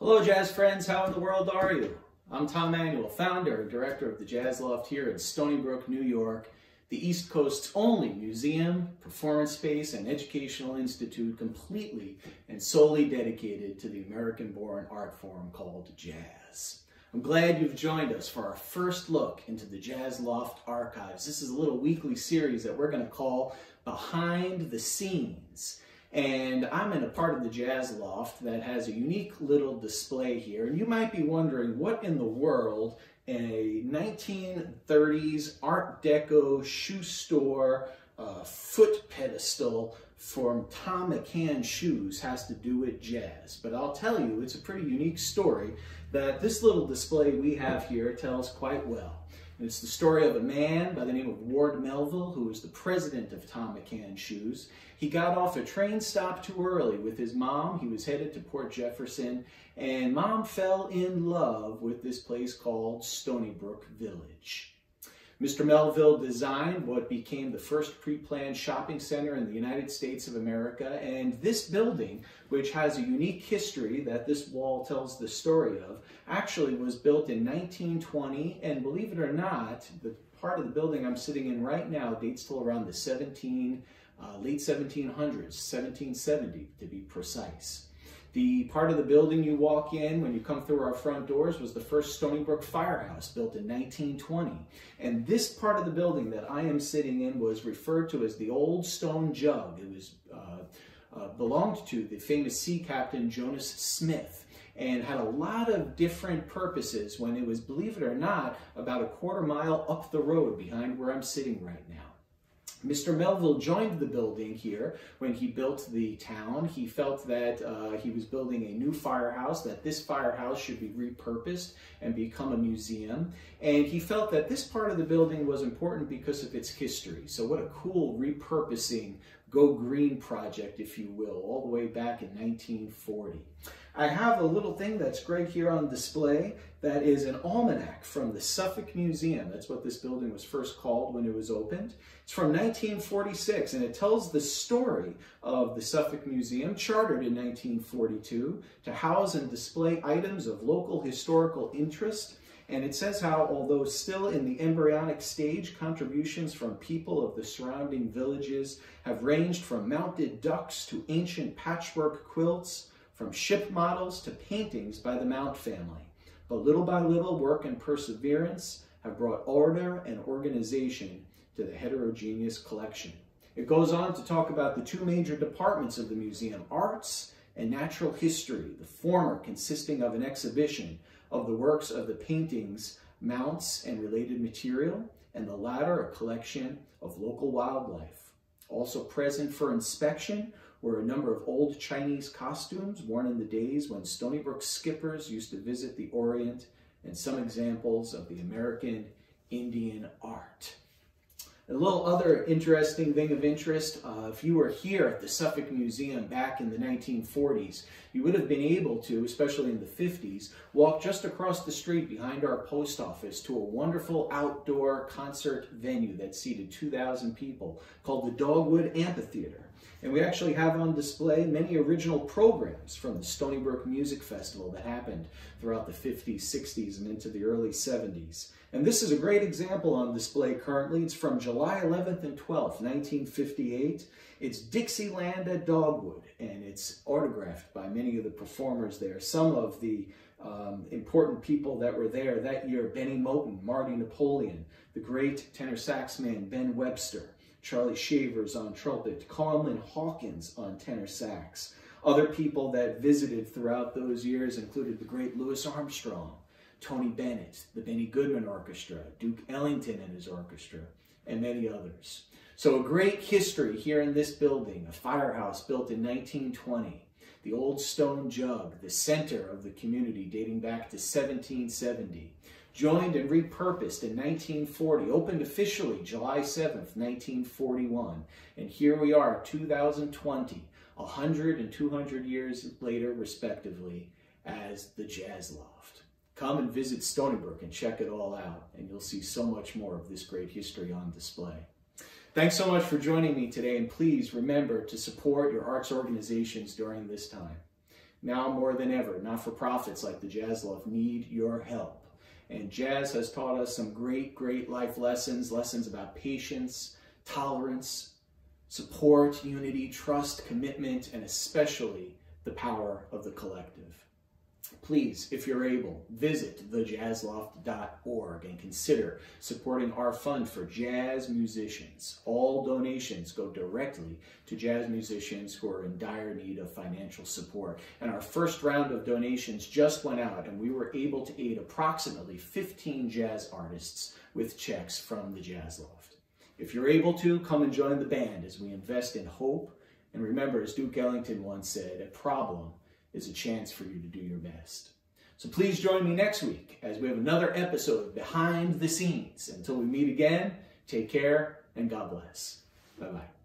Hello, jazz friends. How in the world are you? I'm Tom Manuel, founder and director of the Jazz Loft here in Stony Brook, New York, the East Coast's only museum, performance space, and educational institute completely and solely dedicated to the American-born art form called jazz. I'm glad you've joined us for our first look into the Jazz Loft archives. This is a little weekly series that we're going to call Behind the Scenes. And I'm in a part of the Jazz Loft that has a unique little display here. And you might be wondering what in the world a 1930s Art Deco shoe store uh, foot pedestal from Thom McAn shoes has to do with jazz. But I'll tell you, it's a pretty unique story that this little display we have here tells quite well. It's the story of a man by the name of Ward Melville, who was the president of Thom McAn Shoes. He got off a train stop too early with his mom. He was headed to Port Jefferson, and mom fell in love with this place called Stony Brook Village. Mr. Melville designed what became the first pre-planned shopping center in the United States of America, and this building, which has a unique history that this wall tells the story of, actually was built in 1920, and believe it or not, the part of the building I'm sitting in right now dates till around the 17, uh, late 1700s, 1770 to be precise. The part of the building you walk in when you come through our front doors was the first Stony Brook Firehouse built in 1920. And this part of the building that I am sitting in was referred to as the Old Stone Jug. It was uh, uh, belonged to the famous sea captain Jonas Smith and had a lot of different purposes when it was, believe it or not, about a quarter mile up the road behind where I'm sitting right now. Mr. Melville joined the building here when he built the town. He felt that uh, he was building a new firehouse, that this firehouse should be repurposed and become a museum. And he felt that this part of the building was important because of its history. So what a cool repurposing Go Green project, if you will, all the way back in 1940. I have a little thing that's great here on display that is an almanac from the Suffolk Museum. That's what this building was first called when it was opened. It's from 1946 and it tells the story of the Suffolk Museum, chartered in 1942 to house and display items of local historical interest and it says how, although still in the embryonic stage, contributions from people of the surrounding villages have ranged from mounted ducks to ancient patchwork quilts, from ship models to paintings by the Mount family. But little by little, work and perseverance have brought order and organization to the heterogeneous collection. It goes on to talk about the two major departments of the museum, arts and natural history, the former consisting of an exhibition of the works of the paintings, mounts, and related material, and the latter a collection of local wildlife. Also present for inspection were a number of old Chinese costumes worn in the days when Stony Brook skippers used to visit the Orient, and some examples of the American Indian art. A little other interesting thing of interest, uh, if you were here at the Suffolk Museum back in the 1940s, you would have been able to, especially in the 50s, walk just across the street behind our post office to a wonderful outdoor concert venue that seated 2,000 people called the Dogwood Amphitheater. And we actually have on display many original programs from the Stony Brook Music Festival that happened throughout the 50s, 60s, and into the early 70s. And this is a great example on display currently. It's from July 11th and 12th, 1958. It's Dixieland at Dogwood, and it's autographed by many of the performers there. Some of the um, important people that were there that year, Benny Morton, Marty Napoleon, the great tenor sax man Ben Webster, Charlie Shavers on trumpet, Coleman Hawkins on tenor sax. Other people that visited throughout those years included the great Louis Armstrong, Tony Bennett, the Benny Goodman Orchestra, Duke Ellington and his orchestra, and many others. So a great history here in this building, a firehouse built in 1920, the old stone jug, the center of the community dating back to 1770, joined and repurposed in 1940, opened officially July 7th, 1941. And here we are, 2020, 100 and 200 years later, respectively, as the Jazz Loft. Come and visit Stony Brook and check it all out, and you'll see so much more of this great history on display. Thanks so much for joining me today, and please remember to support your arts organizations during this time. Now more than ever, not-for-profits like the Jazz Loft need your help. And jazz has taught us some great, great life lessons, lessons about patience, tolerance, support, unity, trust, commitment, and especially the power of the collective. Please, if you're able, visit thejazzloft.org and consider supporting our fund for jazz musicians. All donations go directly to jazz musicians who are in dire need of financial support. And our first round of donations just went out, and we were able to aid approximately 15 jazz artists with checks from the Jazz Loft. If you're able to, come and join the band as we invest in hope. And remember, as Duke Ellington once said, a problem is a chance for you to do your best. So please join me next week as we have another episode of behind the scenes. Until we meet again, take care and God bless. Bye bye.